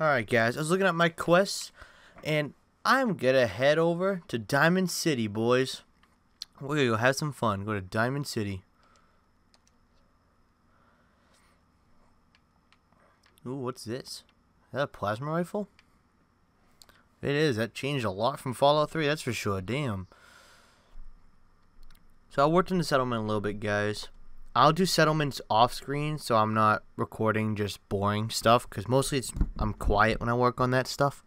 Alright guys, I was looking at my quests and I'm gonna head over to Diamond City, boys. We're gonna go have some fun. Go to Diamond City. Ooh, what's this? Is that a plasma rifle? It is. That changed a lot from Fallout 3, that's for sure. Damn. So I worked in the settlement a little bit, guys. I'll do settlements off screen so I'm not recording just boring stuff because mostly it's I'm quiet when I work on that stuff.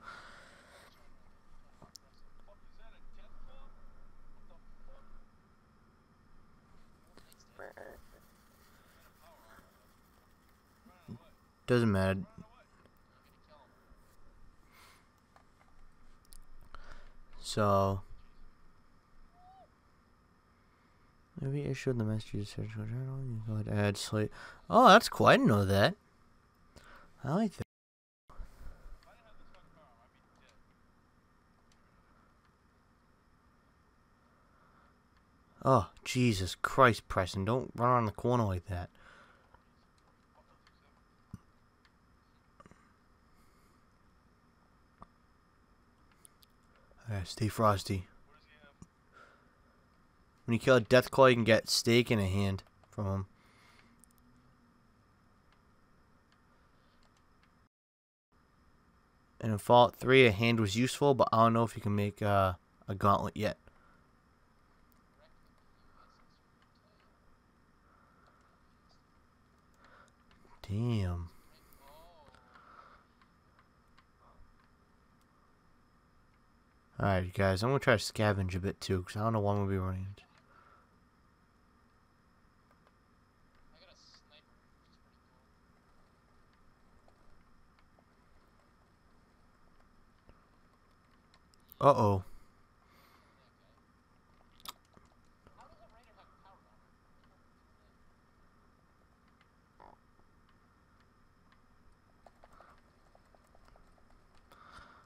Doesn't matter. So maybe issue the message search journal. You go ahead add slate. Oh, that's cool. I didn't know that. I like that. Oh, Jesus Christ, Preston. Don't run around the corner like that. Alright, stay frosty. When you kill a Deathclaw, you can get steak in a hand from him. And in Fallout 3, a hand was useful, but I don't know if you can make uh, a gauntlet yet. Damn. Alright, guys, I'm going to try to scavenge a bit too, because I don't know when we'll be running. Uh-oh.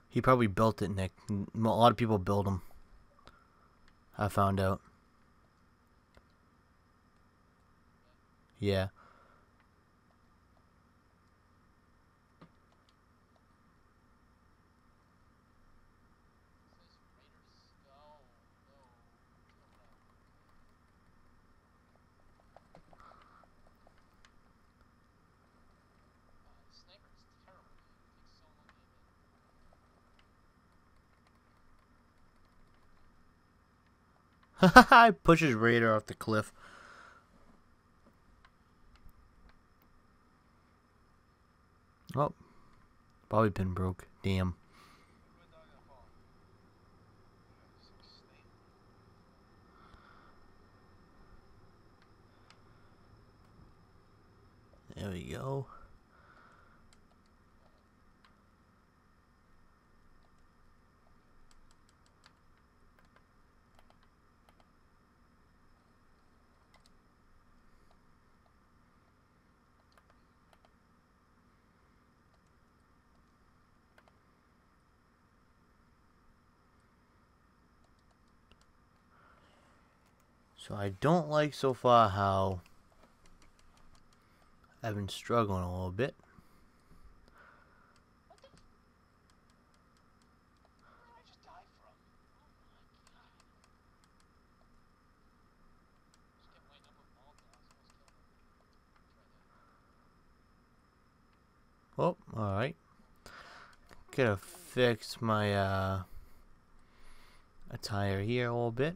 He probably built it, Nick. A lot of people build them. I found out. Yeah. I pushes Raider off the cliff. Oh, bobby pin broke. Damn. There we go. So I don't like so far how I've been struggling a little bit. Oh, alright. Gotta fix my uh, attire here a little bit.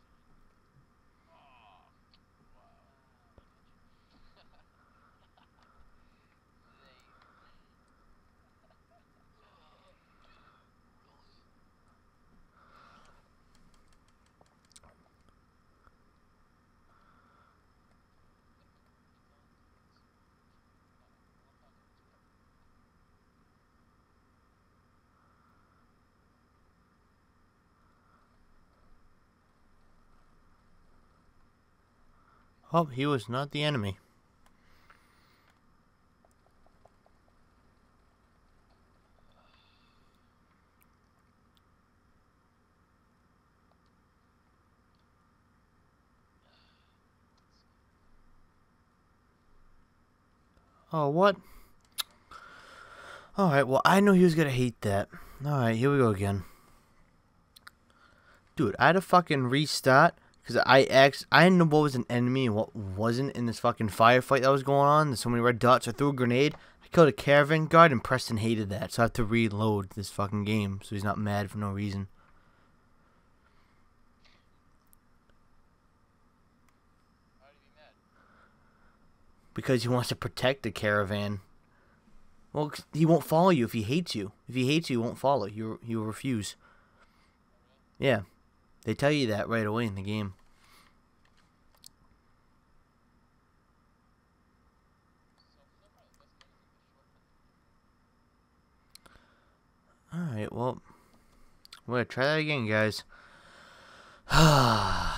Oh, he was not the enemy. Oh, what? Alright, well, I know he was gonna hate that. Alright, here we go again. Dude, I had to fucking restart because I ex I didn't know what was an enemy and what wasn't in this fucking firefight that was going on. There's so many red dots. I threw a grenade. I killed a caravan guard and Preston hated that. So I have to reload this fucking game so he's not mad for no reason. Because he wants to protect the caravan. Well, he won't follow you if he hates you. If he hates you, he won't follow. You he will refuse. Yeah. They tell you that right away in the game. Alright, well, we're going to try that again, guys.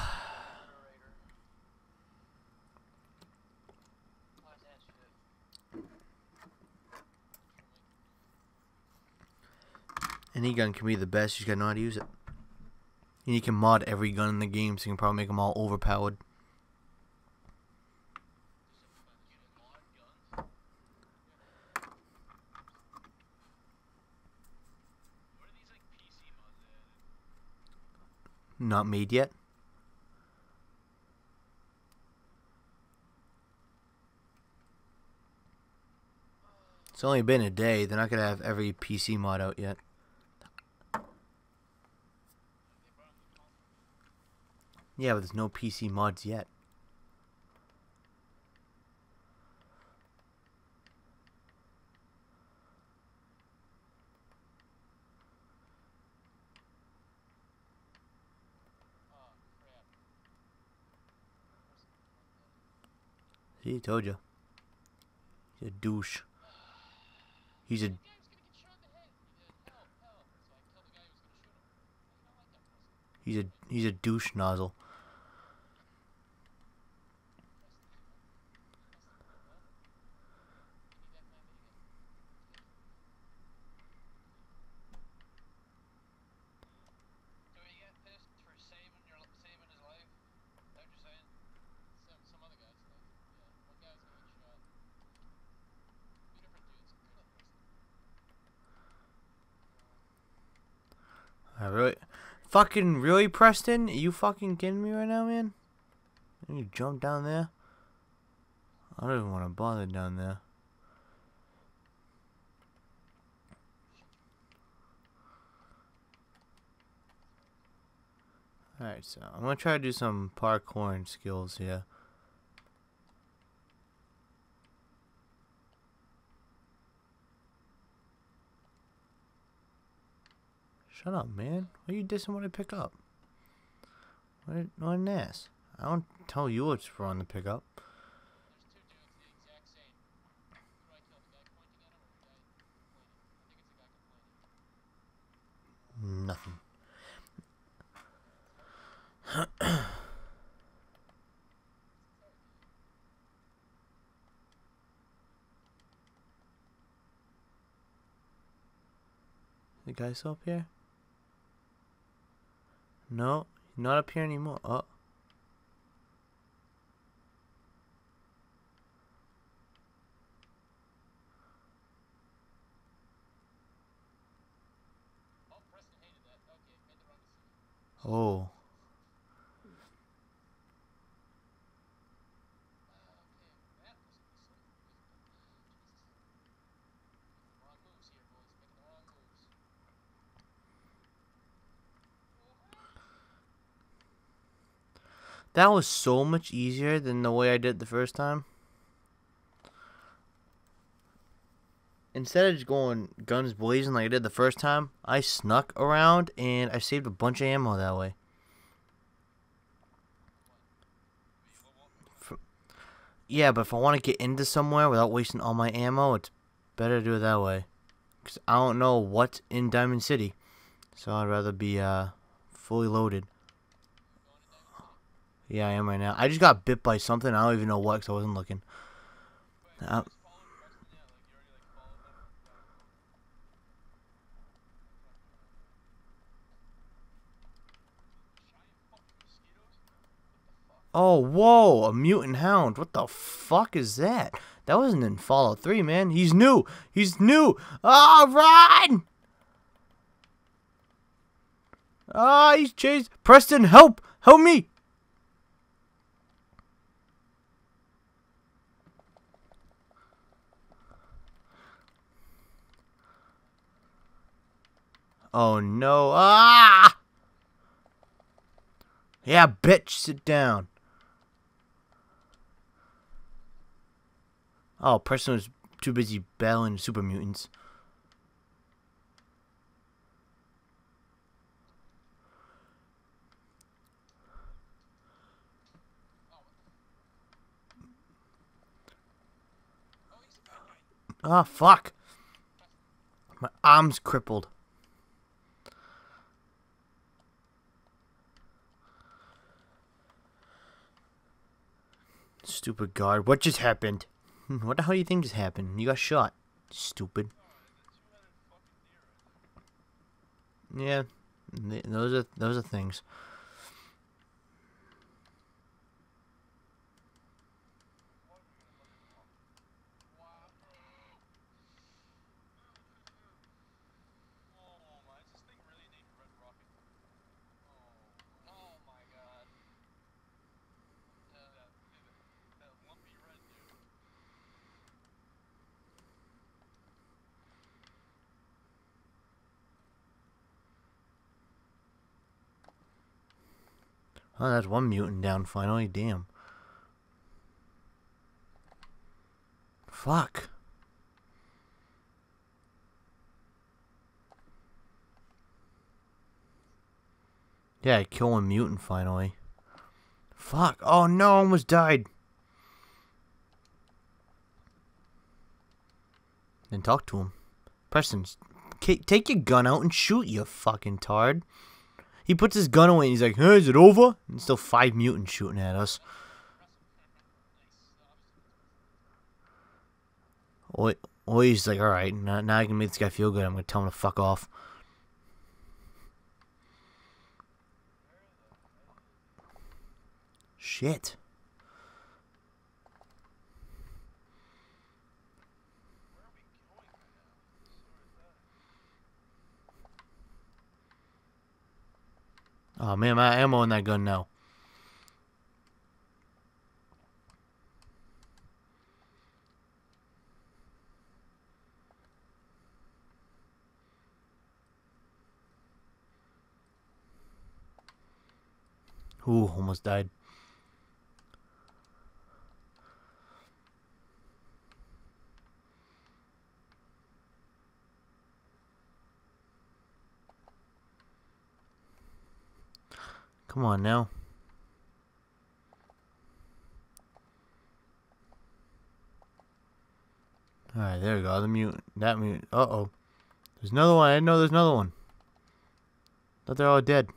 Any gun can be the best, you just gotta know how to use it. And you can mod every gun in the game, so you can probably make them all overpowered. Not made yet. It's only been a day. They're not going to have every PC mod out yet. Yeah, but there's no PC mods yet. See, told you. He's a douche. He's a He's a he's a douche nozzle. I really, fucking really, Preston? Are you fucking kidding me right now, man? You jump down there? I don't even want to bother down there. Alright, so I'm gonna try to do some parkour skills here. Shut up, man. Are you dissing what I pick up? What, what an ass. I don't tell you what's wrong to pick up. Nothing. the guy's up here? No, not up here anymore. Oh. Oh. That was so much easier than the way I did the first time. Instead of just going guns blazing like I did the first time, I snuck around and I saved a bunch of ammo that way. yeah, but if I want to get into somewhere without wasting all my ammo, it's better to do it that way. Because I don't know what's in Diamond City. So I'd rather be uh, fully loaded. Yeah, I am right now. I just got bit by something. I don't even know what because I wasn't looking. Uh, oh, whoa, a mutant hound. What the fuck is that? That wasn't in Fallout 3, man. He's new. He's new. Ah, oh, run! Ah, oh, he's chased. Preston, help! Help me! Oh no. Ah! Yeah, bitch, sit down. Oh, Preston was too busy battling super mutants. Ah, oh, fuck. My arm's crippled. Stupid guard. What just happened? Hmm, what the hell do you think just happened? You got shot. Stupid. Yeah, those are those are things. Oh, that's one mutant down finally. Damn. Fuck. Yeah, I kill one mutant finally. Fuck. Oh no, I almost died. Then talk to him. Preston, take your gun out and shoot, you fucking tard. He puts his gun away and he's like, hey, is it over? And still five mutants shooting at us. Oh, oh he's like, alright, now, now I can make this guy feel good. I'm going to tell him to fuck off. Shit. Oh man, my ammo in that gun now. Ooh, almost died. Come on now. Alright, there we go. The mute. That mute. Uh oh. There's another one. I didn't know there's another one. Thought they're all dead.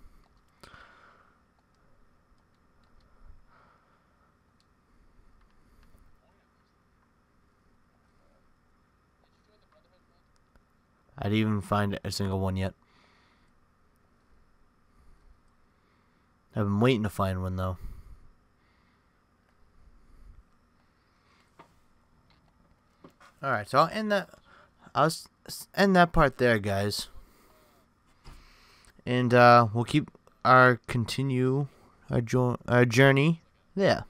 I didn't even find a single one yet. I've been waiting to find one though. Alright, so I'll end that I'll end that part there, guys. And uh, we'll keep our continue our, our journey there.